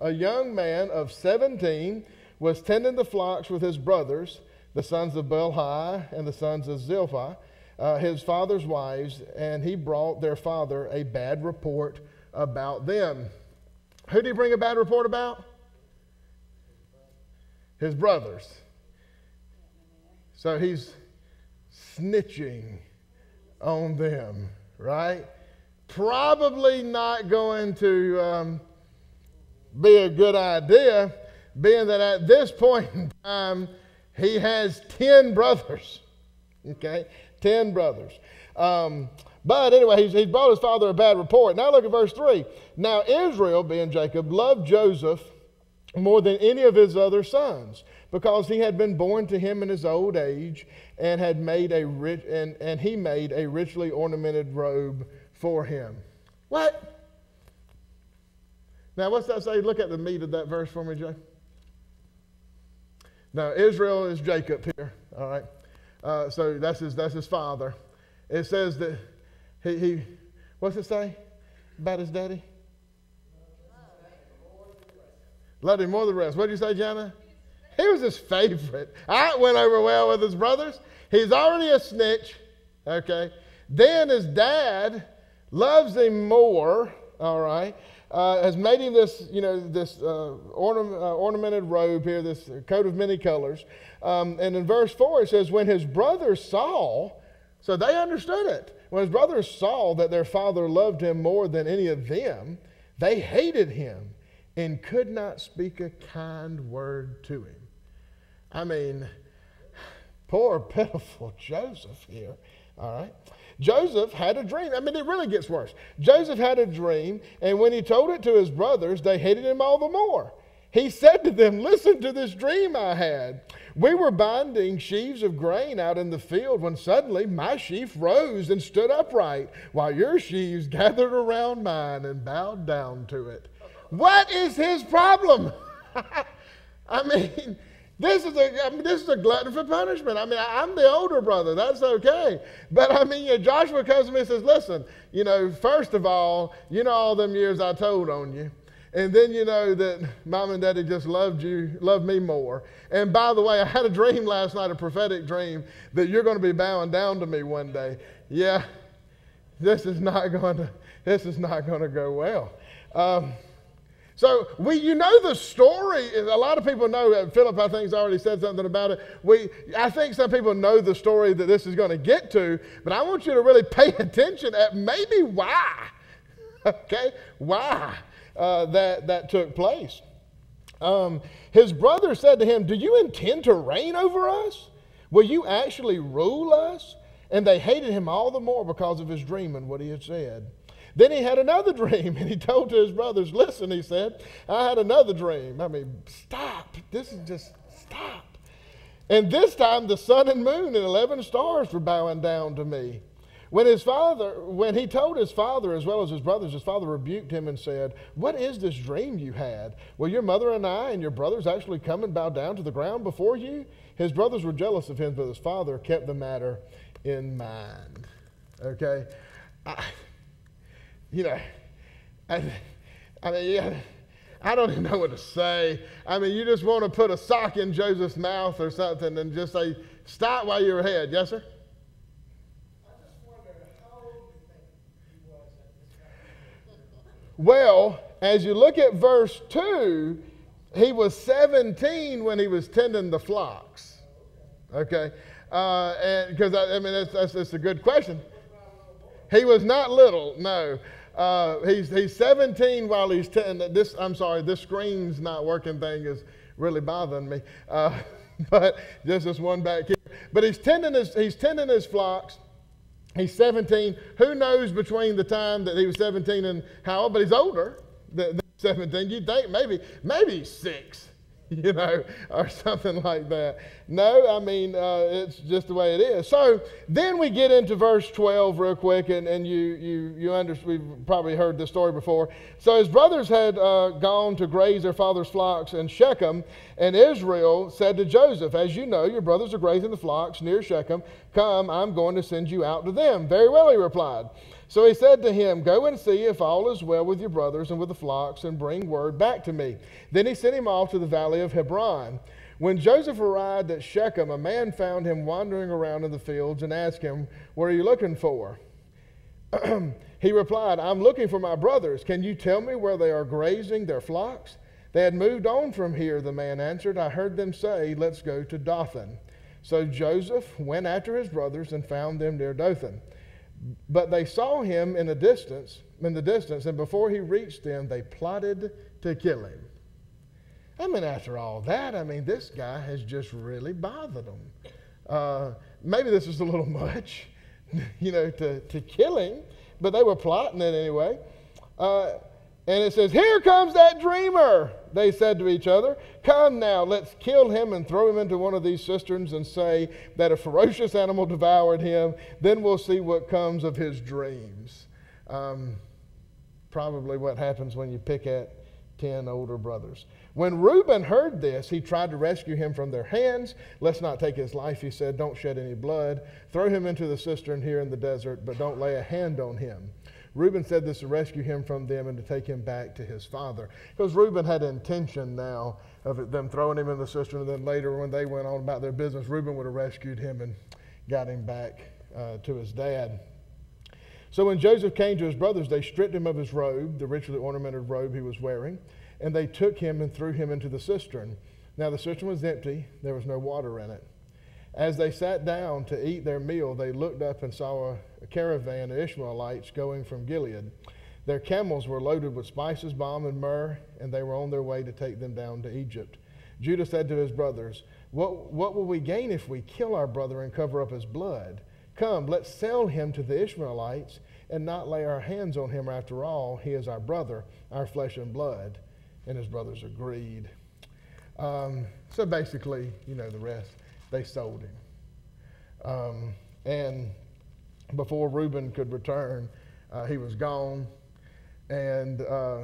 a young man of 17, was tending the flocks with his brothers, the sons of Bilhah and the sons of Zilpah, uh, his father's wives, and he brought their father a bad report about them. Who did he bring a bad report about? His brothers. So he's snitching on them, right? Probably not going to um, be a good idea, being that at this point in time, he has 10 brothers. Okay? 10 brothers. Um, but anyway, he's, he's brought his father a bad report. Now look at verse 3. Now Israel, being Jacob, loved Joseph more than any of his other sons because he had been born to him in his old age and had made a rich and, and he made a richly ornamented robe for him. What? Now, what's that say? Look at the meat of that verse for me, Jay. Now, Israel is Jacob here, all right? Uh, so that's his, that's his father. It says that he, he, what's it say about his daddy? Loved him more than the rest. What did you say, Jana? He was his favorite. I went over well with his brothers. He's already a snitch, okay? Then his dad loves him more, all right? Uh, has made him this, you know, this uh, uh, ornamented robe here, this coat of many colors. Um, and in verse 4, it says, When his brothers saw, so they understood it. When his brothers saw that their father loved him more than any of them, they hated him and could not speak a kind word to him. I mean, poor, pitiful Joseph here, all right? Joseph had a dream. I mean, it really gets worse. Joseph had a dream, and when he told it to his brothers, they hated him all the more. He said to them, Listen to this dream I had. We were binding sheaves of grain out in the field when suddenly my sheaf rose and stood upright, while your sheaves gathered around mine and bowed down to it. What is his problem? I mean, this is a I mean, this is a glutton for punishment. I mean, I'm the older brother. That's okay. But I mean, you know, Joshua comes to me and says, "Listen, you know, first of all, you know all them years I told on you." And then you know that mom and daddy just loved you, loved me more. And by the way, I had a dream last night, a prophetic dream, that you're going to be bowing down to me one day. Yeah, this is not going to, this is not going to go well. Um, so we, you know the story. A lot of people know. Philip, I think, has already said something about it. We, I think some people know the story that this is going to get to, but I want you to really pay attention at maybe why. okay, why uh, that that took place. Um, his brother said to him, "Do you intend to reign over us? Will you actually rule us?" And they hated him all the more because of his dream and what he had said. Then he had another dream and he told to his brothers, Listen, he said, I had another dream. I mean, stop. This is just stop. And this time the sun and moon and 11 stars were bowing down to me. When his father, when he told his father as well as his brothers, his father rebuked him and said, What is this dream you had? Will your mother and I and your brothers actually come and bow down to the ground before you? His brothers were jealous of him, but his father kept the matter in mind. Okay? I, you know, I, I mean, yeah, I don't even know what to say. I mean, you just want to put a sock in Joseph's mouth or something and just say, stop while you're ahead. Yes, sir? Well, as you look at verse 2, he was 17 when he was tending the flocks. Okay? Because, uh, I, I, mean, that's, that's, that's a good question. He was not little, no. Uh, he's, he's 17 while he's 10. This, I'm sorry, this screen's not working thing is really bothering me. Uh, but just this one back here. But he's tending his, he's tending his flocks. He's 17. Who knows between the time that he was 17 and how old? But he's older than 17. You'd think maybe, maybe six. you know, or something like that. No, I mean, uh, it's just the way it is. So then we get into verse 12 real quick, and, and you, you, you understand, we've probably heard this story before. So his brothers had uh, gone to graze their father's flocks in Shechem, and Israel said to Joseph, As you know, your brothers are grazing the flocks near Shechem. Come, I'm going to send you out to them. Very well, he replied. So he said to him, Go and see if all is well with your brothers and with the flocks, and bring word back to me. Then he sent him off to the valley of Hebron. When Joseph arrived at Shechem, a man found him wandering around in the fields and asked him, What are you looking for? he replied, I'm looking for my brothers. Can you tell me where they are grazing their flocks? They had moved on from here, the man answered. I heard them say, Let's go to Dothan. So Joseph went after his brothers and found them near Dothan. But they saw him in the distance, in the distance, and before he reached them, they plotted to kill him. I mean, after all that, I mean, this guy has just really bothered them. Uh, maybe this is a little much, you know, to, to kill him, but they were plotting it anyway. Uh, and it says, Here comes that dreamer, they said to each other. Come now, let's kill him and throw him into one of these cisterns and say that a ferocious animal devoured him. Then we'll see what comes of his dreams. Um, probably what happens when you pick at 10 older brothers. When Reuben heard this, he tried to rescue him from their hands. Let's not take his life, he said. Don't shed any blood. Throw him into the cistern here in the desert, but don't lay a hand on him. Reuben said this to rescue him from them and to take him back to his father. Because Reuben had intention now of them throwing him in the cistern, and then later when they went on about their business, Reuben would have rescued him and got him back uh, to his dad. So when Joseph came to his brothers, they stripped him of his robe, the richly ornamented robe he was wearing and they took him and threw him into the cistern. Now the cistern was empty, there was no water in it. As they sat down to eat their meal, they looked up and saw a caravan of Ishmaelites going from Gilead. Their camels were loaded with spices, balm, and myrrh, and they were on their way to take them down to Egypt. Judah said to his brothers, what, what will we gain if we kill our brother and cover up his blood? Come, let's sell him to the Ishmaelites and not lay our hands on him. After all, he is our brother, our flesh and blood and his brothers agreed. Um, so basically, you know the rest. They sold him. Um, and before Reuben could return, uh, he was gone, and uh,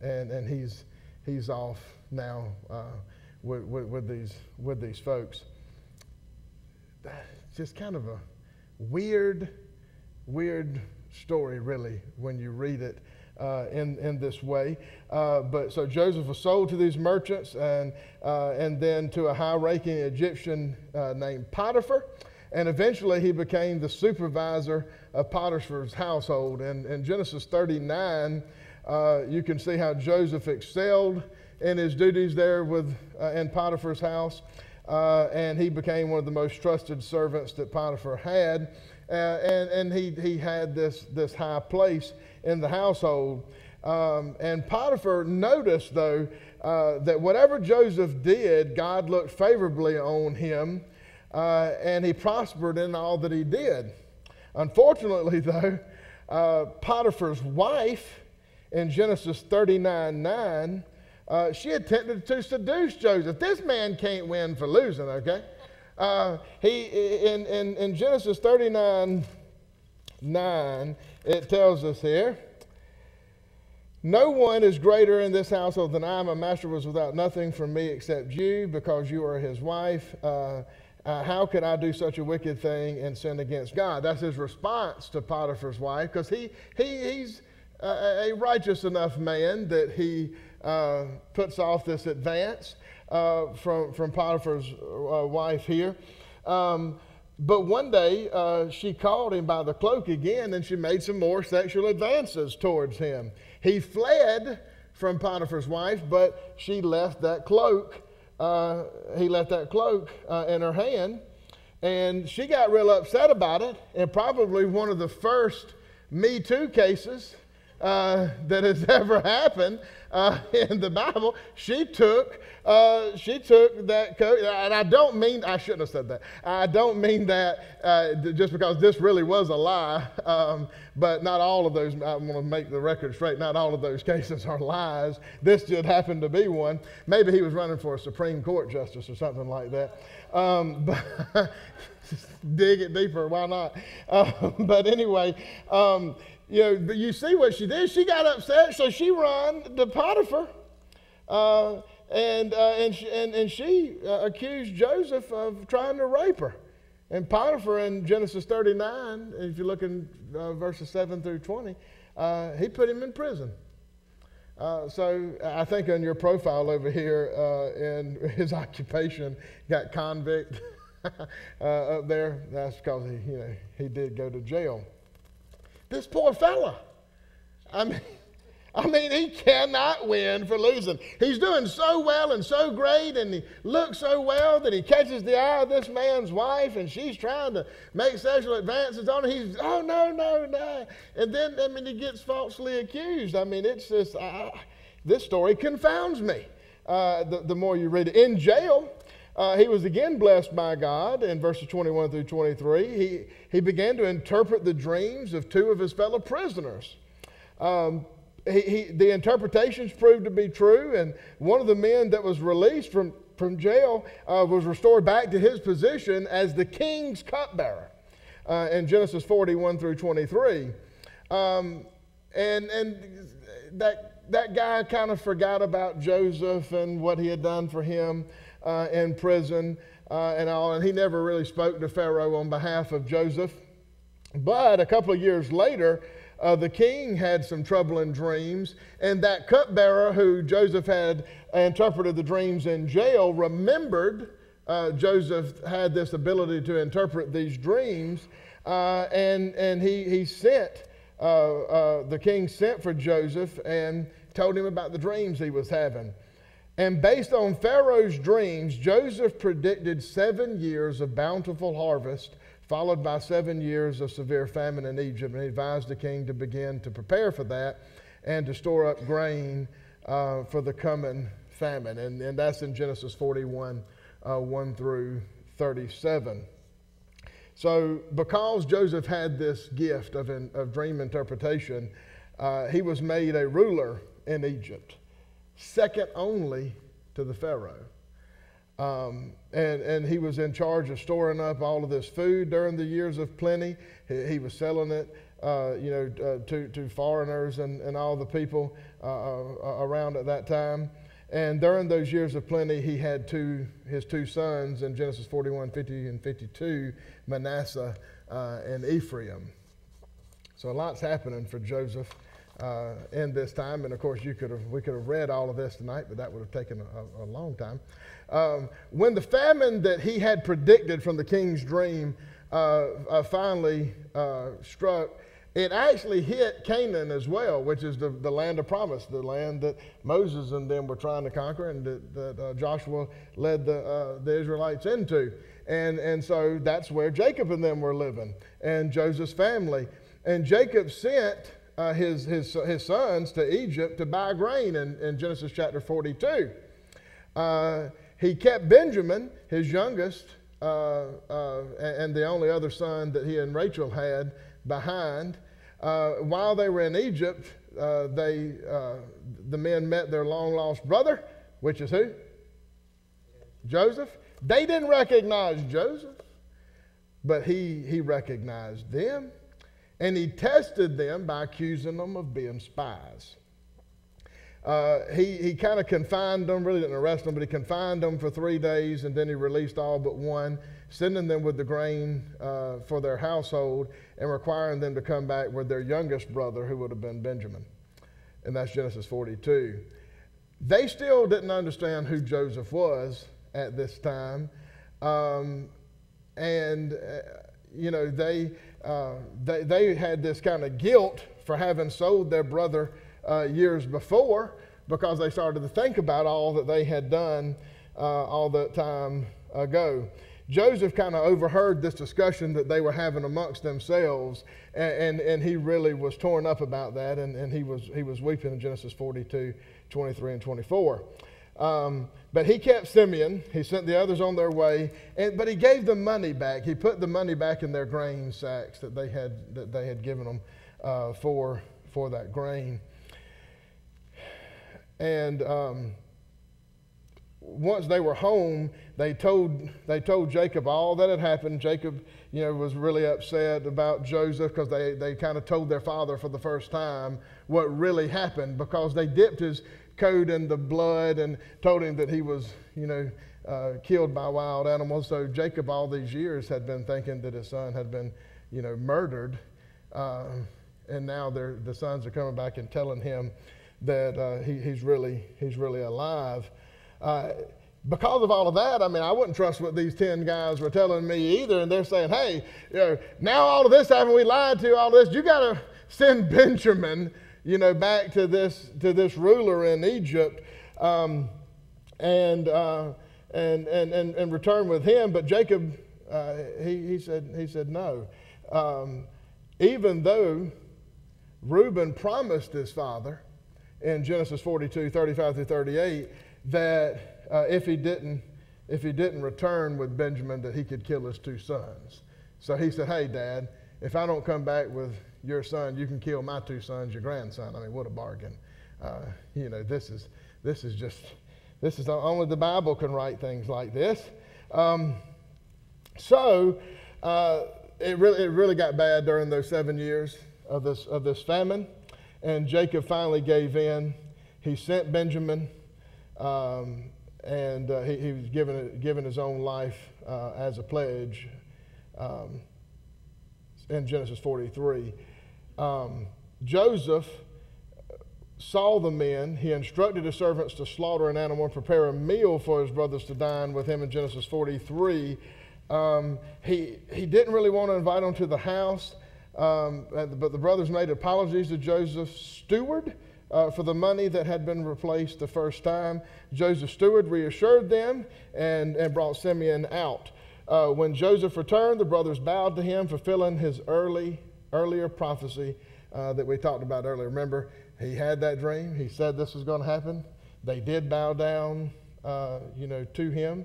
and and he's he's off now uh, with, with, with, these with these folks. That's just kind of a weird, weird story, really, when you read it uh, in, in this way. Uh, but so Joseph was sold to these merchants and, uh, and then to a high ranking Egyptian uh, named Potiphar. And eventually he became the supervisor of Potiphar's household. And in Genesis 39, uh, you can see how Joseph excelled in his duties there with, uh, in Potiphar's house. and he became one of the most trusted servants that Potiphar had. and and he, he had this, this high place in the household. Um, and Potiphar noticed, though, uh, that whatever Joseph did, God looked favorably on him, uh, and he prospered in all that he did. Unfortunately, though, uh, Potiphar's wife in Genesis 39 9, uh, she attempted to seduce Joseph. This man can't win for losing, okay? Uh, he, in, in, in Genesis 39 9, it tells us here No one is greater in this household than I. My master was without nothing from me except you, because you are his wife. Uh, uh, how could I do such a wicked thing and sin against God? That's his response to Potiphar's wife, because he, he, he's a, a, righteous enough man that he uh, puts off this advance uh, from, from Potiphar's uh, wife here. Um, but one day, uh, she called him by the cloak again and she made some more sexual advances towards him. He fled from Potiphar's wife, but she left that cloak. Uh, he left that cloak uh, in her hand. And she got real upset about it. And probably one of the first Me Too cases uh, that has ever happened uh, in the Bible, she took uh, she took that coat, and I don't mean I shouldn't have said that. I don't mean that uh, just because this really was a lie. Um, but not all of those. I want to make the record straight. Not all of those cases are lies. This just happened to be one. Maybe he was running for a Supreme Court justice or something like that. Um, but dig it deeper. Why not? Uh, but anyway. Um, you know, but you see what she did. She got upset, so she run to Potiphar, uh, and, uh, and, she, and, and she uh, accused Joseph of trying to rape her. And Potiphar in Genesis 39, if you look in uh, verses 7 through 20, uh, he put him in prison. Uh, so I think on your profile over here, in his occupation, got convict up there. That's because he, you know, he did go to jail. This poor fella. I mean. I mean, he cannot win for losing. He's doing so well and so great, and he looks so well that he catches the eye of this man's wife, and she's trying to make sexual advances on him. He's, oh, no, no, no. And then, I mean, he gets falsely accused. I mean, it's just, this story confounds me uh, the, the more you read it. In jail, uh, he was again blessed by God in verses 21 through 23. He, he began to interpret the dreams of two of his fellow prisoners. Um, he, he, the interpretations proved to be true, and one of the men that was released from, from jail uh, was restored back to his position as the king's cupbearer uh, in Genesis 41 through 23. Um, and and that, that guy kind of forgot about Joseph and what he had done for him uh, in prison uh, and all, and he never really spoke to Pharaoh on behalf of Joseph. But a couple of years later, uh, the king had some troubling dreams, and that cupbearer who Joseph had interpreted the dreams in jail remembered uh, Joseph had this ability to interpret these dreams, uh, and, and he, he sent, uh, the king sent for Joseph and told him about the dreams he was having. And based on Pharaoh's dreams, Joseph predicted seven years of bountiful harvest followed by seven years of severe famine in Egypt. And he advised the king to begin to prepare for that and to store up grain uh, for the coming famine. And, and that's in Genesis 41 uh, 1 through 37. So, because Joseph had this gift of, of dream interpretation, uh, he was made a ruler in Egypt, second only to the Pharaoh. Um, and, and he was in charge of storing up all of this food during the years of plenty. He, he was selling it, uh, you know, uh, to, to foreigners and, and all the people uh, uh, around at that time. And during those years of plenty, he had two, his two sons in Genesis 41, 50, and 52, Manasseh uh, and Ephraim. So a lot's happening for Joseph. Uh, in this time. And of course, you could have, we could have read all of this tonight, but that would have taken a, a long time. Um, when the famine that he had predicted from the king's dream uh, uh, finally uh, struck, it actually hit Canaan as well, which is the, the land of promise, the land that Moses and them were trying to conquer and that, that uh, Joshua led the, the Israelites into. And, and so that's where Jacob and them were living, and Joseph's family. And Jacob sent uh, his, his, his sons to Egypt to buy grain in, in Genesis chapter 42. Uh, he kept Benjamin, his youngest, uh, uh, and the only other son that he and Rachel had behind. Uh, while they were in Egypt, uh, they, the men met their long lost brother, which is who? Joseph. They didn't recognize Joseph, but he, he recognized them, and he tested them by accusing them of being spies. Uh, he he kind of confined them, really didn't arrest them, but he confined them for three days and then he released all but one, sending them with the grain uh, for their household and requiring them to come back with their youngest brother, who would have been Benjamin. And that's Genesis 42. They still didn't understand who Joseph was at this time. Um, and, uh, you know, they, uh, they, they had this kind of guilt for having sold their brother uh, years before because they started to think about all that they had done uh, all that time ago. Joseph kind of overheard this discussion that they were having amongst themselves, and, and, and, he really was torn up about that, and, and he, was, he was weeping in Genesis 42, 23, and 24. Um, but he kept Simeon. He sent the others on their way, and, but he gave them money back. He put the money back in their grain sacks that they had, that they had given them uh, for, for that grain. And um, once they were home, they told, they told Jacob all that had happened. Jacob, you know, was really upset about Joseph because they, they kind of told their father for the first time what really happened because they dipped his, coat in the blood and told him that he was, you know, uh, killed by wild animals. So Jacob, all these years, had been thinking that his son had been, you know, murdered. Uh, and now the sons are coming back and telling him that uh, he, he's, really, he's really alive. Uh, because of all of that, I mean, I wouldn't trust what these 10 guys were telling me either. And they're saying, hey, you know, now all of this haven't we lied to, you, all this, you got to send Benjamin, you know, back to this, to this ruler in Egypt um, and, uh, and, and, and, and return with him. But Jacob, uh, he, he, said, he said no. Um, even though Reuben promised his father in Genesis 42, 35 through 38, that uh, if he didn't if he didn't return with Benjamin that he could kill his two sons. So he said, "Hey, Dad, if I don't come back with your son, you can kill my two sons, your grandson. I mean, what a bargain! Uh, you know, this is this is just this is only the Bible can write things like this. Um, so uh, it really it really got bad during those seven years of this of this famine, and Jacob finally gave in. He sent Benjamin. Um, and uh, he, he, was given, given his own life uh, as a pledge um, in Genesis 43. Um, Joseph saw the men. He instructed his servants to slaughter an animal and prepare a meal for his brothers to dine with him in Genesis 43. Um, he, he didn't really want to invite them to the house, um, but the brothers made apologies to Joseph's steward uh, for the money that had been replaced the first time. Joseph's steward reassured them and, and brought Simeon out. Uh, when Joseph returned, the brothers bowed to him, fulfilling his early, earlier prophecy uh, that we talked about earlier. Remember, he had that dream. He said this was going to happen. They did bow down, uh, you know, to him.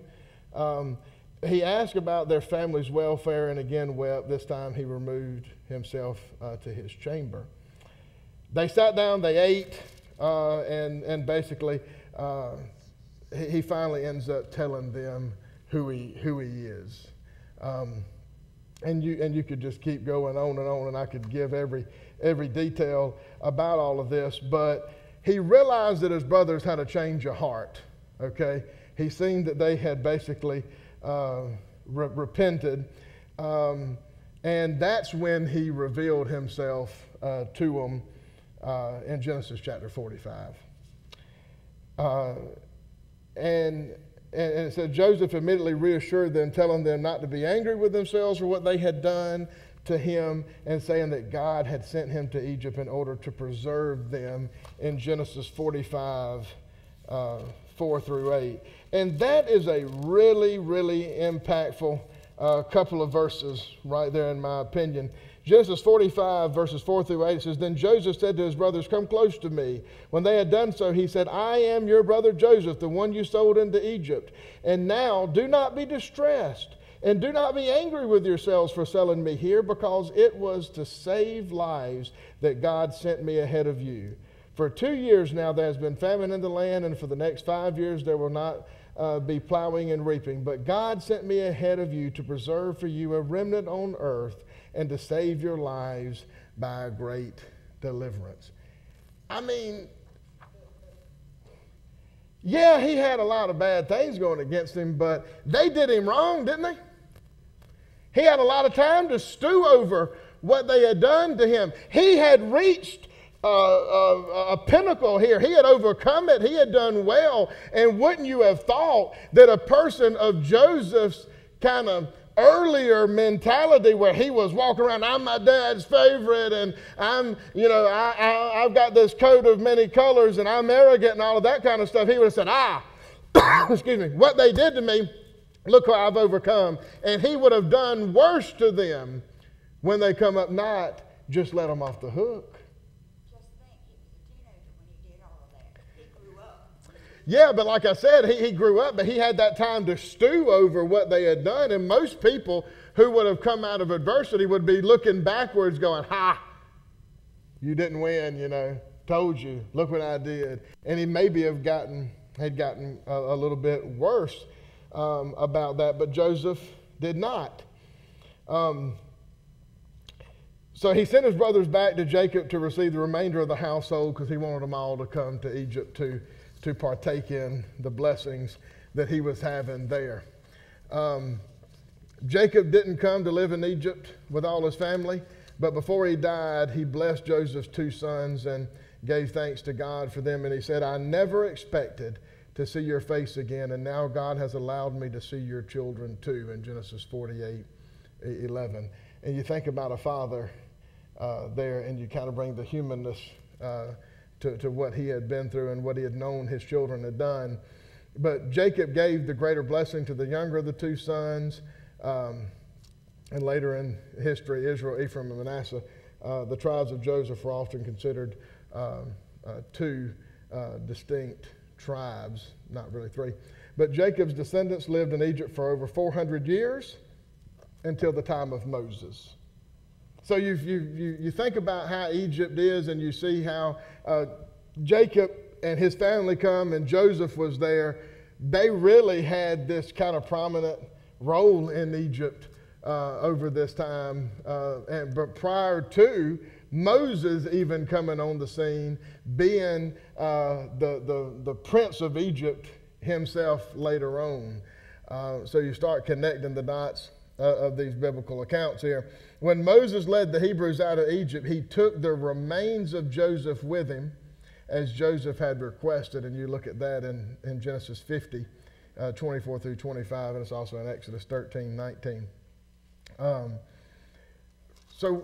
Um, he asked about their family's welfare and again wept. This time he removed himself uh, to his chamber they sat down, they ate, uh, and, and basically uh, he finally ends up telling them who he, who he is. Um, and, you, and you could just keep going on and on, and I could give every, every detail about all of this, but he realized that his brothers had a change of heart, okay? He seen that they had basically uh, re- repented. Um, and that's when he revealed himself uh, to them uh, in Genesis chapter 45. Uh, and, and it said Joseph immediately reassured them, telling them not to be angry with themselves for what they had done to him, and saying that God had sent him to Egypt in order to preserve them in Genesis 45. Uh, 4 through 8. And that is a really, really impactful uh, couple of verses right there, in my opinion. Genesis 45, verses 4 through 8 says, Then Joseph said to his brothers, Come close to me. When they had done so, he said, I am your brother Joseph, the one you sold into Egypt. And now do not be distressed, and do not be angry with yourselves for selling me here, because it was to save lives that God sent me ahead of you. For two years now there has been famine in the land, and for the next five years there will not uh, be plowing and reaping. But God sent me ahead of you to preserve for you a remnant on earth and to save your lives by a great deliverance. I mean, yeah, he had a lot of bad things going against him, but they did him wrong, didn't they? He had a lot of time to stew over what they had done to him. He had reached a, a, a, pinnacle here. He had overcome it. He had done well. And wouldn't you have thought that a person of Joseph's kind of earlier mentality where he was walking around, I'm my dad's favorite, and I'm, you know, I, I, I've got this coat of many colors, and I'm arrogant, and all of that kind of stuff, he would have said, ah, excuse me, what they did to me, look how I've overcome. And he would have done worse to them when they come up, not just let them off the hook. Yeah, but like I said, he, he grew up, but he had that time to stew over what they had done. And most people who would have come out of adversity would be looking backwards, going, Ha, you didn't win, you know, told you, look what I did. And he maybe have gotten, had gotten a, a little bit worse um, about that, but Joseph did not. Um, so he sent his brothers back to Jacob to receive the remainder of the household because he wanted them all to come to Egypt too to partake in the blessings that he was having there. Um, Jacob didn't come to live in Egypt with all his family, but before he died, he blessed Joseph's two sons and gave thanks to God for them. And he said, I never expected to see your face again, and now God has allowed me to see your children too, in Genesis 48 11. And you think about a father uh, there, and you kind of bring the humanness uh, to, to what he had been through and what he had known his children had done. But Jacob gave the greater blessing to the younger of the two sons. Um, and later in history, Israel, Ephraim, and Manasseh, uh, the tribes of Joseph were often considered um, uh, two uh, distinct tribes, not really three. But Jacob's descendants lived in Egypt for over 400 years until the time of Moses. So you, you, you, think about how Egypt is, and you see how uh, Jacob and his family come, and Joseph was there. They really had this kind of prominent role in Egypt uh, over this time. Uh, and, but prior to Moses even coming on the scene, being uh, the, the, the prince of Egypt himself later on. Uh, so you start connecting the dots uh, of these biblical accounts here. When Moses led the Hebrews out of Egypt, he took the remains of Joseph with him as Joseph had requested. And you look at that in, in Genesis 50, uh, 24 through 25, and it's also in Exodus 13, 19. Um, so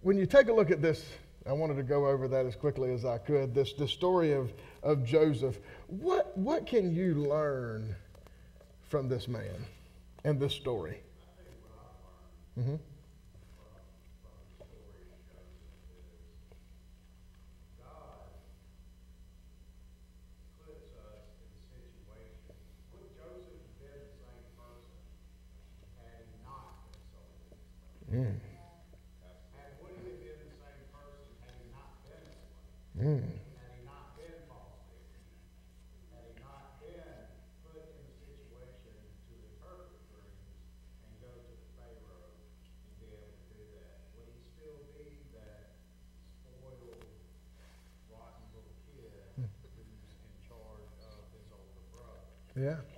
when you take a look at this, I wanted to go over that as quickly as I could. This the story of, of Joseph. What, what can you learn from this man and this story? Mm-hmm. Mm. And would he have been the same person had he not been a slave? Mm. Had he not been false Had he not been put in a situation to interpret dreams and go to the Pharaoh and be able to do that? Would he still be that spoiled, rotten little kid mm. who's in charge of his older brother? Yeah.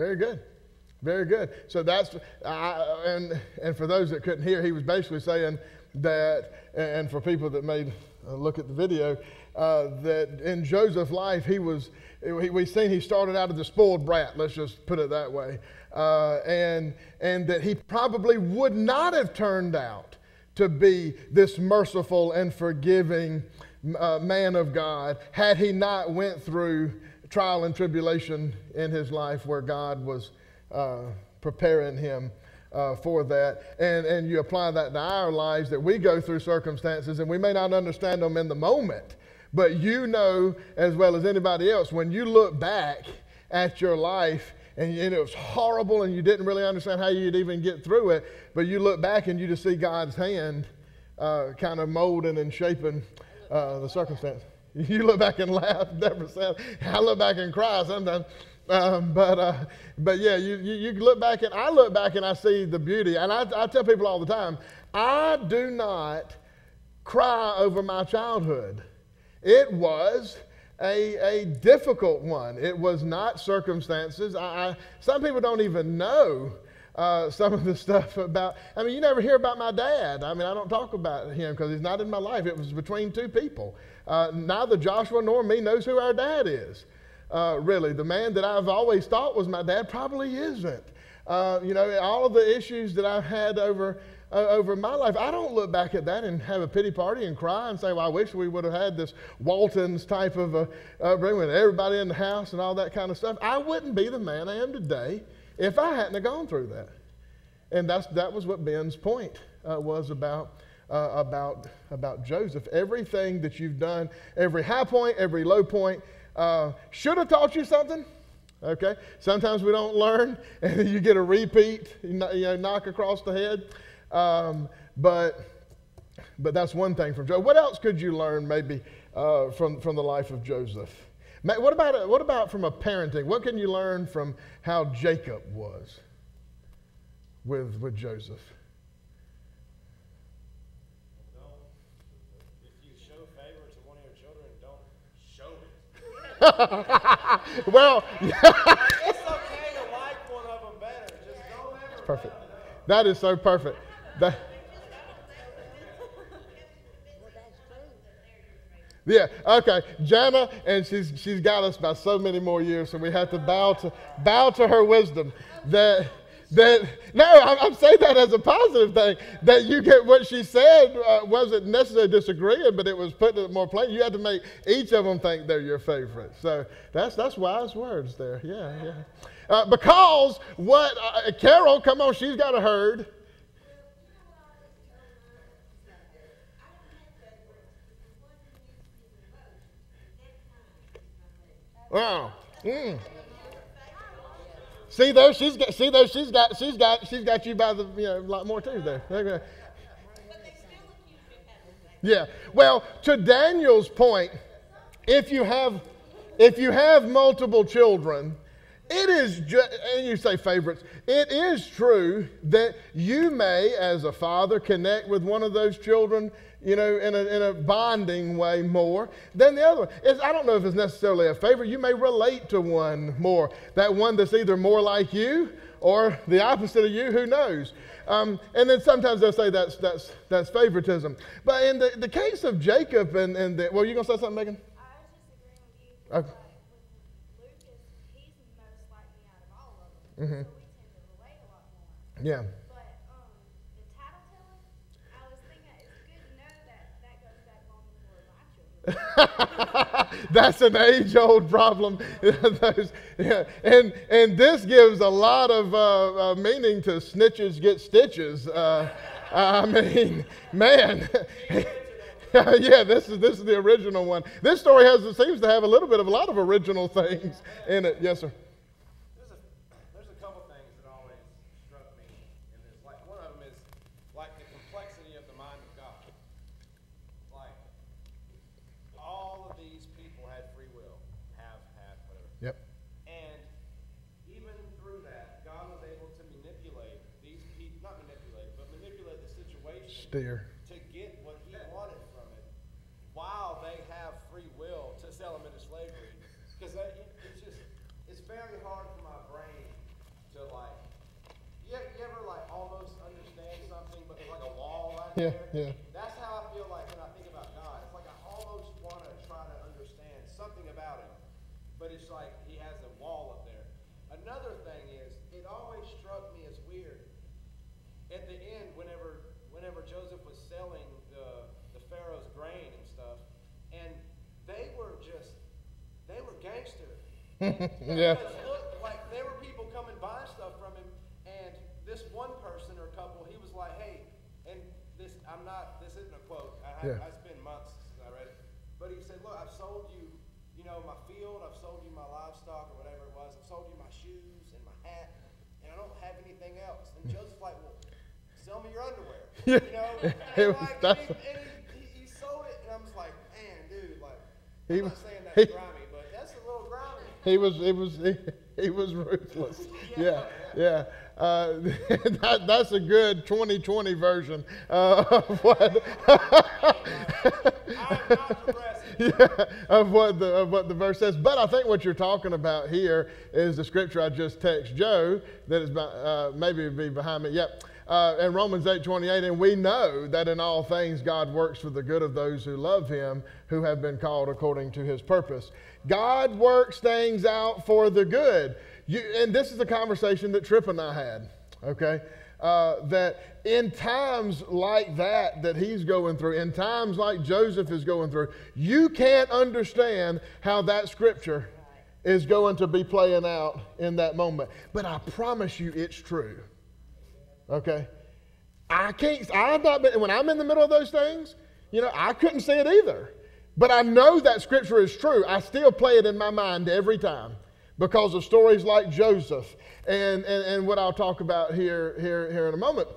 Very good. Very good. So that's, and, and for those that couldn't hear, he was basically saying that, and for people that may uh, look at the video, uh, that in Joseph's life, he was, we've seen he started out as a spoiled brat, let's just put it that way. Uh, and, and that he probably would not have turned out to be this merciful and forgiving uh, man of God had he not went through trial and tribulation in his life where God was uh, preparing him uh, for that. And, and you apply that to our lives that we go through circumstances and we may not understand them in the moment, but you know as well as anybody else when you look back at your life and, it was horrible and you didn't really understand how you'd even get through it, but you look back and you just see God's hand uh, kind of molding and shaping uh, the circumstance. You look back and laugh, said. I look back and cry sometimes. Um, but, uh, but yeah, you, you, you, look back and I look back and I see the beauty. And I, I tell people all the time, I do not cry over my childhood. It was a, a difficult one. It was not circumstances. I, I some people don't even know uh, some of the stuff about. I mean, you never hear about my dad. I mean, I don't talk about him because he's not in my life. It was between two people. Uh, neither Joshua nor me knows who our dad is. Uh, really, the man that I've always thought was my dad probably isn't. Uh, you know, all of the issues that I've had over uh, over my life. I don't look back at that and have a pity party and cry and say, well, I wish we would have had this Walton's type of uh, upbringing with everybody in the house and all that kind of stuff. I wouldn't be the man I am today if I hadn't have gone through that. And that's, that was what Ben's point uh, was about, uh, about, about Joseph. Everything that you've done, every high point, every low point, uh, should have taught you something. Okay? Sometimes we don't learn, and you get a repeat, you know, knock across the head. Um, but, but that's one thing from Joseph. What else could you learn maybe uh, from, from the life of Joseph? What about, what about from a parenting? What can you learn from how Jacob was with, with Joseph? well, it's okay to like one of them better. Just don't ever. It's perfect. That is so perfect. That, Yeah, okay. Jana, and she's, she's got us by so many more years, so we have to bow to, bow to her wisdom. That, that no, I'm, saying that as a positive thing. That you get what she said uh, wasn't necessarily disagreeing, but it was putting it more plain. You had to make each of them think they're your favorite. So that's, that's wise words there. Yeah, yeah. Uh, because what, uh, Carol, come on, she's got a herd. Wow. Mm. See there, she's got. See there, she's got. She's got. She's got you by the you know a lot more too there. Yeah. Well, to Daniel's point, if you have, if you have multiple children, it is, ju- and you say favorites, it is true that you may, as a father, connect with one of those children you know, in a, in a bonding way more than the other one. It's, I don't know if it's necessarily a favor. You may relate to one more. That one that's either more like you or the opposite of you, who knows? Um, and then sometimes they'll say that's, that's, that's favoritism. But in the, the case of Jacob and, and the, well, you going to say something, Megan? I was just agreeing with you. Okay. Lucas, he's most like me out of all of them. Mm-hmm. So we tend to relate a lot more. Yeah. That's an age old problem. And, and this gives a lot of uh, uh, meaning to snitches get stitches. Uh, I mean, man. yeah, this is, this is the original one. This story has, seems to have a little bit of a lot of original things in it. Yes, sir. Steer. To get what he wanted from it while they have free will to sell him into slavery. Because it's just, it's very hard for my brain to like, you, you ever like almost understand something, but there's like a wall right yeah, there? Yeah, That's how I feel like when I think about God. It's like I almost want to try to understand something about him, but it's like he has a wall up there. Another thing is, it always struck me as weird at the end whenever whenever Joseph was selling the, the Pharaoh's grain and stuff, and they were just, they were gangster. yeah. Look, like there were people coming buying stuff from him, and this one person or couple, he was like, hey, and this, I'm not, this isn't a quote. I, yeah. I, I spent months since I read it, but he said, look, I've sold you, you know, my field, I've sold you my livestock or whatever it was, I've sold you my shoes and my hat, and I don't have anything else. And Joseph's like, well, sell me your underwear. You know? And, like, and he, and he, he, sold it, and I'm just like, man, dude, like, he I'm was, not saying that's grimy, but that's a little grimy. He was, it was, he, he was ruthless. yeah, yeah. Uh, that, that's a good 2020 version uh, of what. yeah, of what the of what the verse says. But I think what you're talking about here is the scripture I just text Joe that is by, uh, maybe be behind me. Yep. Uh, in Romans 8 28, and we know that in all things God works for the good of those who love him, who have been called according to his purpose. God works things out for the good. You, and this is the conversation that Tripp and I had, okay? Uh, that in times like that that he's going through, in times like Joseph is going through, you can't understand how that scripture is going to be playing out in that moment. But I promise you it's true. Okay? I can't, I've not been, when I'm in the middle of those things, you know, I couldn't see it either. But I know that scripture is true. I still play it in my mind every time because of stories like Joseph and, and, and what I'll talk about here, here, here in a moment.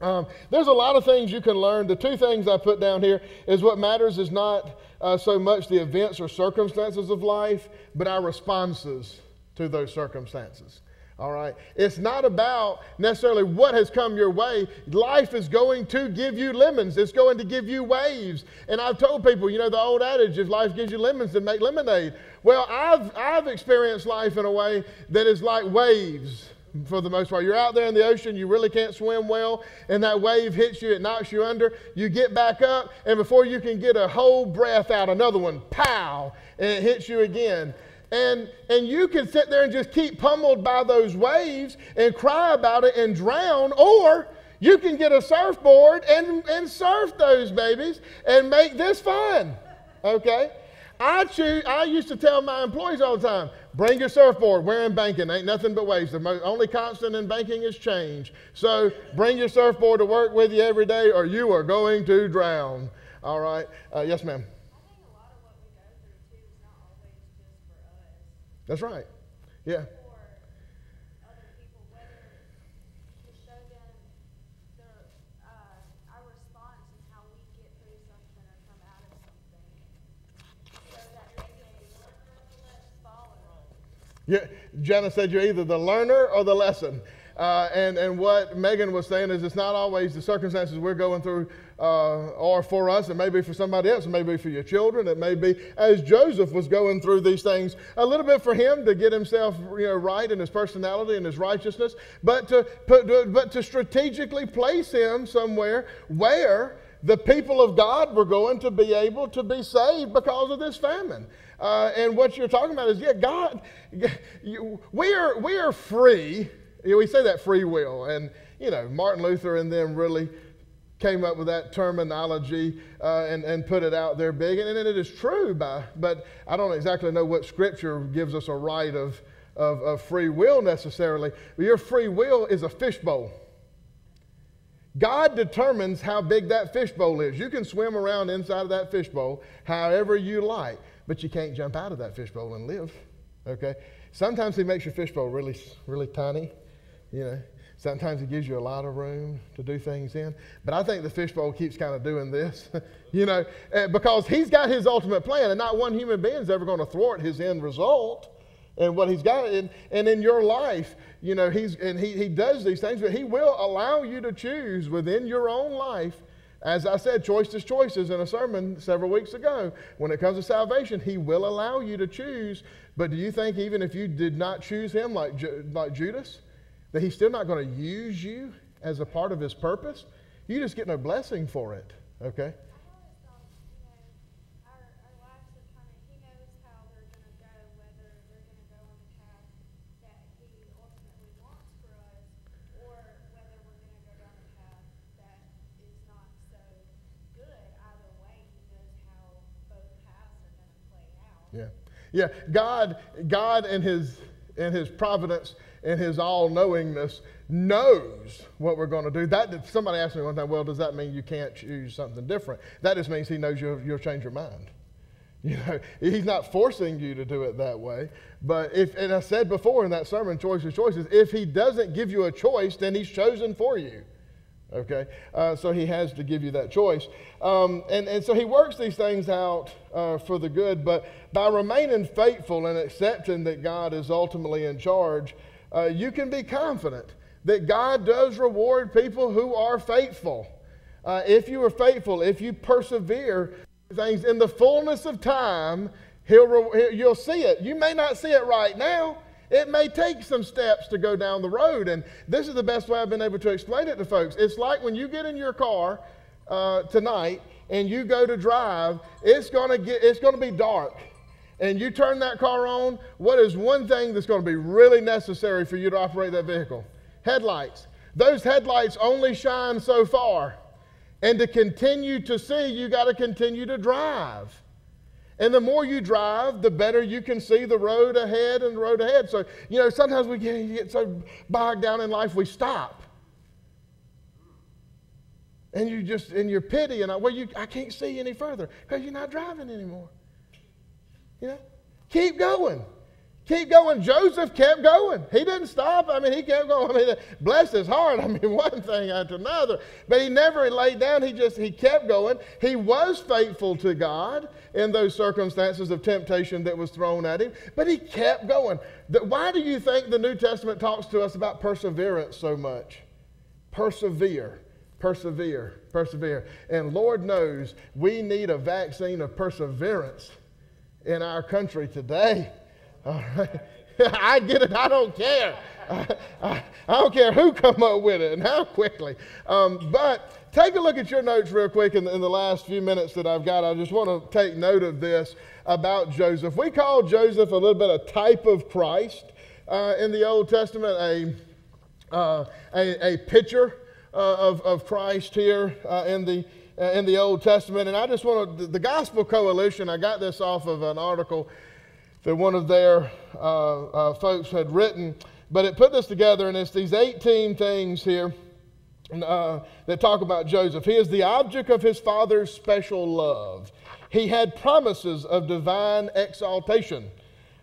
Um, there's a lot of things you can learn. The two things I put down here is what matters is not uh, so much the events or circumstances of life, but our responses to those circumstances. All right? It's not about necessarily what has come your way. Life is going to give you lemons, it's going to give you waves. And I've told people, you know, the old adage if life gives you lemons, then make lemonade. Well, I've, I've experienced life in a way that is like waves for the most part. You're out there in the ocean, you really can't swim well, and that wave hits you, it knocks you under. You get back up, and before you can get a whole breath out, another one, pow, and it hits you again. And, and you can sit there and just keep pummeled by those waves and cry about it and drown, or you can get a surfboard and, and surf those babies and make this fun. Okay? I, choose, I used to tell my employees all the time bring your surfboard. We're in banking, ain't nothing but waves. The most, only constant in banking is change. So bring your surfboard to work with you every day, or you are going to drown. All right? Uh, yes, ma'am. That's right. Yeah. Yeah, Jenna said you're either the learner or the lesson. Uh, and, and what Megan was saying is it's not always the circumstances we're going through uh, are for us. It may be for somebody else. It may be for your children. It may be, as Joseph was going through these things, a little bit for him to get himself you know, right in his personality and his righteousness, but to, but to strategically place him somewhere where the people of God were going to be able to be saved because of this famine. Uh, and what you're talking about is, yeah, God, you, we, are, we are free. You know, we say that free will. And, you know, Martin Luther and them really came up with that terminology uh, and, and put it out there big. And, and it is true, by, but I don't exactly know what scripture gives us a right of, of, of free will necessarily. Your free will is a fishbowl. God determines how big that fishbowl is. You can swim around inside of that fishbowl however you like, but you can't jump out of that fishbowl and live. Okay? Sometimes He makes your fishbowl really, really tiny, you know. Sometimes he gives you a lot of room to do things in. But I think the fishbowl keeps kind of doing this, you know, eh, because he's got his ultimate plan, and not one human being is ever going to thwart his end result and what he's got. And, and in your life, you know, he's, and he, he does these things, but he will allow you to choose within your own life. As I said, choice is choices in a sermon several weeks ago. When it comes to salvation, he will allow you to choose. But do you think even if you did not choose him like, like Judas, that he's still not going to use you as a part of his purpose, you just get no blessing for it. Okay? Yeah. Yeah. God, God and his in his providence in his all knowingness knows what we're going to do. That somebody asked me one time, well, does that mean you can't choose something different? That just means he knows you'll, you'll change your mind. You know, he's not forcing you to do it that way. But if, and I said before in that sermon, choices, choices, if he doesn't give you a choice, then he's chosen for you. Okay? Uh, so he has to give you that choice. Um, and, and so he works these things out uh, for the good, but by remaining faithful and accepting that God is ultimately in charge, uh, you can be confident that God does reward people who are faithful. Uh, if you are faithful, if you persevere, things in the fullness of time, he'll, you'll see it. You may not see it right now. It may take some steps to go down the road. And this is the best way I've been able to explain it to folks. It's like when you get in your car uh, tonight and you go to drive, it's going to get it's going to be dark. And you turn that car on, what is one thing that's going to be really necessary for you to operate that vehicle? Headlights. Those headlights only shine so far. And to continue to see, you got to continue to drive. And the more you drive, the better you can see the road ahead and the road ahead. So, you know, sometimes we get, get so bogged down in life, we stop. And you just, in your pity, and I, well, you, I can't see any further because you're not driving anymore. You know, keep going. Keep going. Joseph kept going. He didn't stop. I mean, he kept going. I mean, bless his heart. I mean, one thing after another. But he never laid down. He just, he kept going. He was faithful to God in those circumstances of temptation that was thrown at him, but he kept going. Why do you think the New Testament talks to us about perseverance so much? Persevere, persevere, persevere. And Lord knows we need a vaccine of perseverance in our country today. All right. I get it. I don't care. I, I, I, don't care who come up with it and how quickly. Um, but take a look at your notes real quick in the, in the last few minutes that I've got. I just want to take note of this about Joseph. We call Joseph a little bit a type of Christ uh, in the Old Testament, a, uh, a, a, picture uh, of, of Christ here uh, in the in the Old Testament. And I just want to, the Gospel Coalition, I got this off of an article that one of their uh, uh, folks had written, but it put this together, and it's these 18 things here uh, that talk about Joseph. He is the object of his father's special love. He had promises of divine exaltation.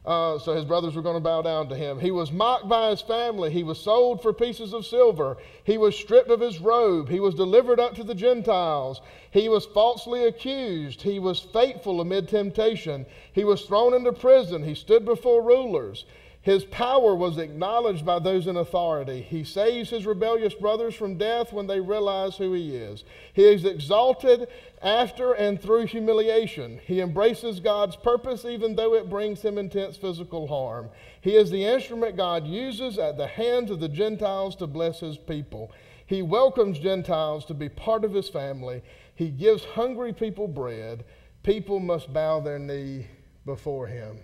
Uh, so his brothers were going to bow down to him. He was mocked by his family. He was sold for pieces of silver. He was stripped of his robe. He was delivered up to the Gentiles. He was falsely accused. He was faithful amid temptation. He was thrown into prison. He stood before rulers. His power was acknowledged by those in authority. He saves his rebellious brothers from death when they realize who he is. He is exalted after and through humiliation. He embraces God's purpose even though it brings him intense physical harm. He is the instrument God uses at the hands of the Gentiles to bless his people. He welcomes Gentiles to be part of his family. He gives hungry people bread. People must bow their knee before him.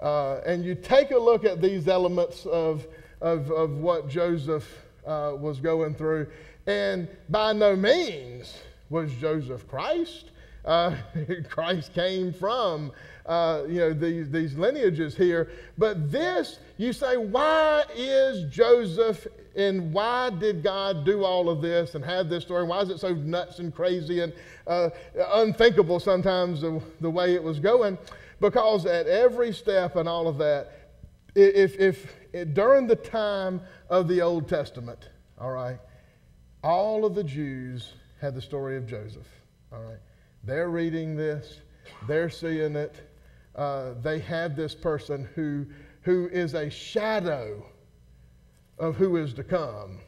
Uh, and you take a look at these elements of, of, of what Joseph uh, was going through, and by no means was Joseph Christ. Uh, Christ came from uh, you know these, these lineages here, but this you say, why is Joseph and why did God do all of this and have this story? Why is it so nuts and crazy and uh, unthinkable sometimes the, the way it was going? Because at every step and all of that, if, if, if during the time of the Old Testament, all right, all of the Jews had the story of Joseph, all right. They're reading this, they're seeing it. Uh, they have this person who, who is a shadow of who is to come,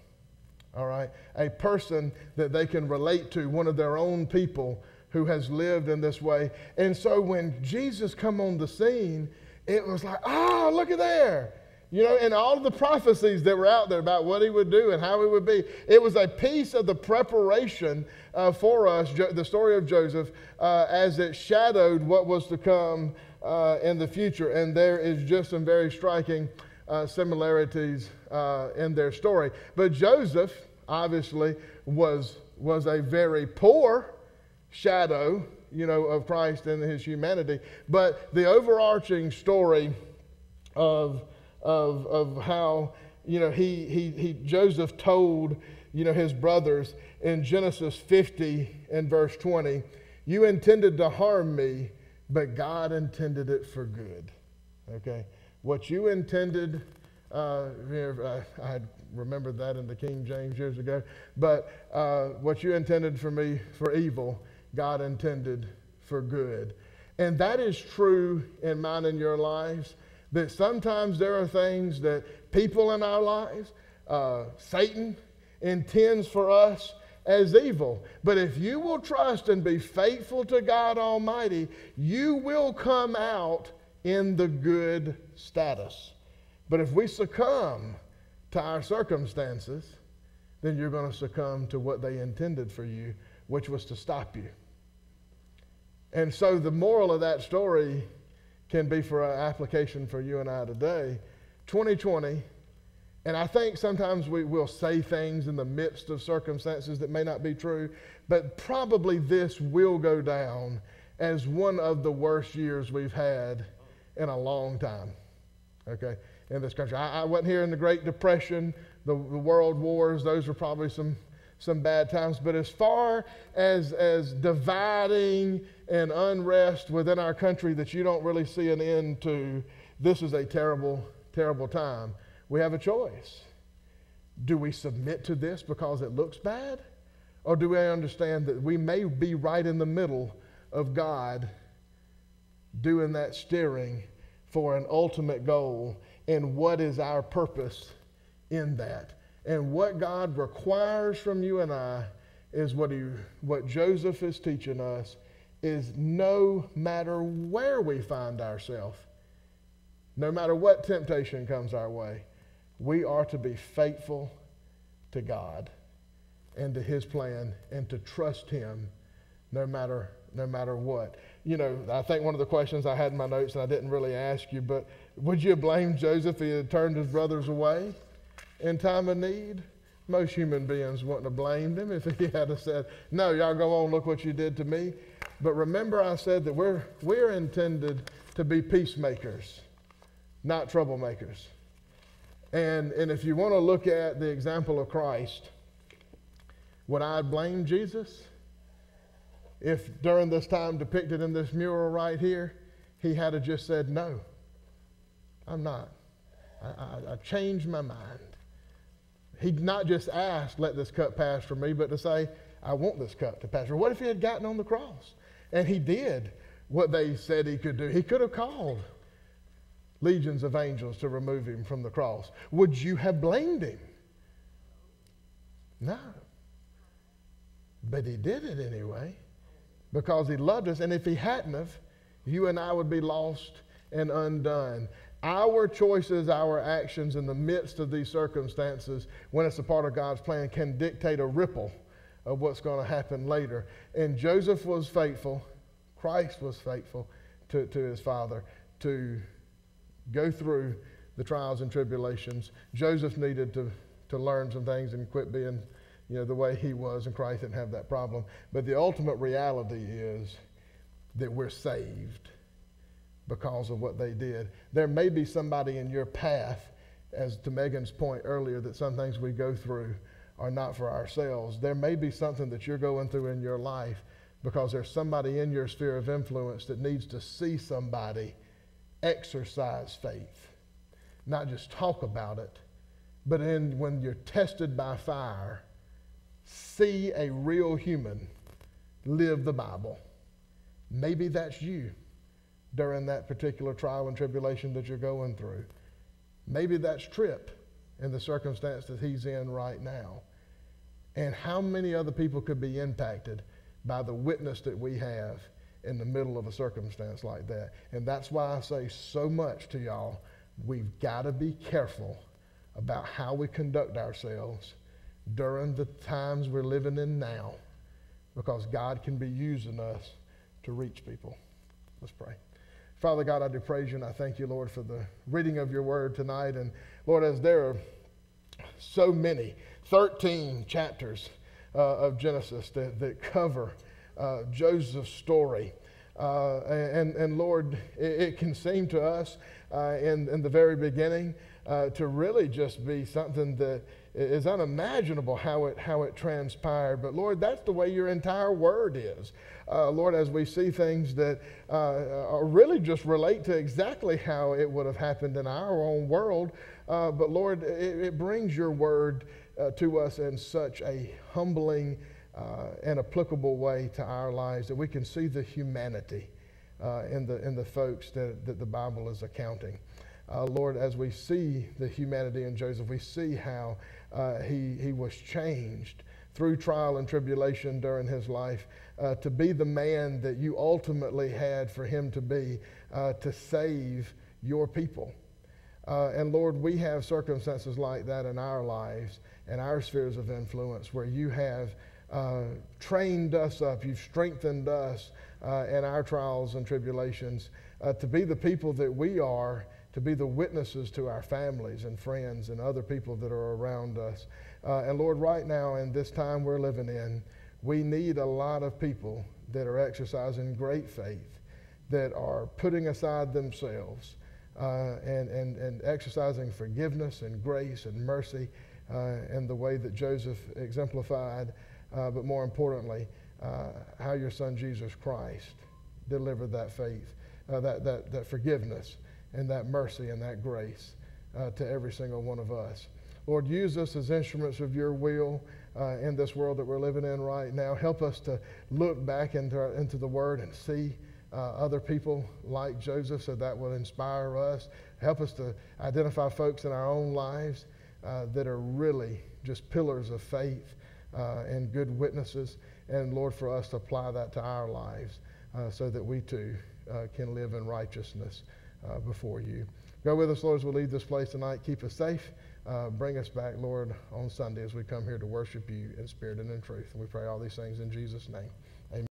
all right. A person that they can relate to, one of their own people who has lived in this way. And so when Jesus come on the scene, it was like, ah, oh, look at there. You know, and all the prophecies that were out there about what he would do and how he would be, it was a piece of the preparation uh, for us, jo- the story of Joseph, uh, as it shadowed what was to come uh, in the future. And there is just some very striking uh, similarities uh, in their story. But Joseph, obviously, was, was a very poor shadow, you know, of Christ and his humanity. But the overarching story of, of, of how, you know, he, he, he, Joseph told, you know, his brothers in Genesis 50 and verse 20, you intended to harm me, but God intended it for good. Okay? What you intended, uh, I remembered that in the King James years ago, but uh, what you intended for me for evil, God intended for good. And that is true in mine and your lives, that sometimes there are things that people in our lives, uh, Satan intends for us as evil. But if you will trust and be faithful to God Almighty, you will come out in the good status. But if we succumb to our circumstances, then you're going to succumb to what they intended for you, which was to stop you. And so the moral of that story can be for an application for you and I today. 2020, and I think sometimes we will say things in the midst of circumstances that may not be true, but probably this will go down as one of the worst years we've had in a long time. Okay? In this country. I, I wasn't here in the Great Depression, the, the World Wars, those were probably some some bad times. But as far as, as dividing and unrest within our country that you don't really see an end to, this is a terrible, terrible time. We have a choice. Do we submit to this because it looks bad? Or do we understand that we may be right in the middle of God doing that steering for an ultimate goal? And what is our purpose in that? And what God requires from you and I is what, he, what Joseph is teaching us is no matter where we find ourselves, no matter what temptation comes our way, we are to be faithful to God and to his plan and to trust him no matter no matter what. You know, I think one of the questions I had in my notes and I didn't really ask you, but would you blame Joseph if he had turned his brothers away? In time of need? Most human beings wouldn't have blamed him if he had said, No, y'all go on, look what you did to me. But remember, I said that we're, we're intended to be peacemakers, not troublemakers. And, and if you want to look at the example of Christ, would I blame Jesus if during this time depicted in this mural right here, he had just said, No, I'm not. I, I, I changed my mind. He'd not just asked, let this cup pass from me, but to say, I want this cup to pass. Or what if he had gotten on the cross? And he did what they said he could do. He could have called legions of angels to remove him from the cross. Would you have blamed him? No. But he did it anyway because he loved us. And if he hadn't have, you and I would be lost and undone. Our choices, our actions in the midst of these circumstances, when it's a part of God's plan, can dictate a ripple of what's going to happen later. And Joseph was faithful, Christ was faithful to, to his father to go through the trials and tribulations. Joseph needed to, to learn some things and quit being you know, the way he was, and Christ didn't have that problem. But the ultimate reality is that we're saved because of what they did. There may be somebody in your path, as to Megan's point earlier, that some things we go through are not for ourselves. There may be something that you're going through in your life because there's somebody in your sphere of influence that needs to see somebody exercise faith. Not just talk about it, but in, when you're tested by fire, see a real human live the Bible. Maybe that's you during that particular trial and tribulation that you're going through. Maybe that's Trip in the circumstance that he's in right now. And how many other people could be impacted by the witness that we have in the middle of a circumstance like that? And that's why I say so much to y'all. We've got to be careful about how we conduct ourselves during the times we're living in now because God can be using us to reach people. Let's pray. Father God, I do praise you and I thank you, Lord, for the reading of your word tonight. And Lord, as there are so many, 13 chapters uh, of Genesis that, that cover uh, Joseph's story. Uh, and, and Lord, it, it, can seem to us uh, in, in the very beginning uh, to really just be something that is unimaginable how it, how it transpired. But Lord, that's the way your entire word is. Uh, Lord, as we see things that uh, really just relate to exactly how it would have happened in our own world. Uh, but Lord, it, it, brings your word uh, to us in such a humbling uh, and applicable way to our lives that we can see the humanity uh, in, the, in the folks that, that the Bible is accounting. Lord, as we see the humanity in Joseph, we see how uh, he, he was changed through trial and tribulation during his life, uh, to be the man that you ultimately had for him to be, uh, to save your people. Uh, and Lord, we have circumstances like that in our lives and our spheres of influence where you have uh, trained us up, you've strengthened us uh, in our trials and tribulations uh, to be the people that we are, to be the witnesses to our families and friends and other people that are around us. Uh, and Lord, right now in this time we're living in, we need a lot of people that are exercising great faith, that are putting aside themselves uh, and, and, and exercising forgiveness and grace and mercy uh, in the way that Joseph exemplified, uh, but more importantly, uh, how your son Jesus Christ delivered that faith, uh, that, that, that forgiveness and that mercy and that grace uh, to every single one of us. Lord, use us as instruments of your will uh, in this world that we're living in right now. Help us to look back into, our, into the Word and see uh, other people like Joseph so that will inspire us. Help us to identify folks in our own lives uh, that are really just pillars of faith uh, and good witnesses. And Lord, for us to apply that to our lives uh, so that we too can live in righteousness uh, before you. Go with us, Lord, as we leave this place tonight. Keep us safe. bring us back, Lord, on Sunday as we come here to worship you in spirit and in truth. And we pray all these things in Jesus' name.